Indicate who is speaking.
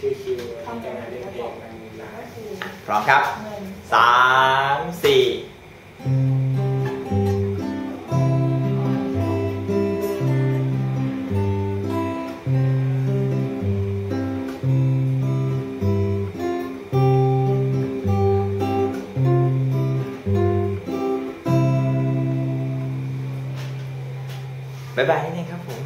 Speaker 1: คืชิวๆการเล่นเพลงมันนาน
Speaker 2: พร้อมครับสามสี่บายบายนี่ครับผม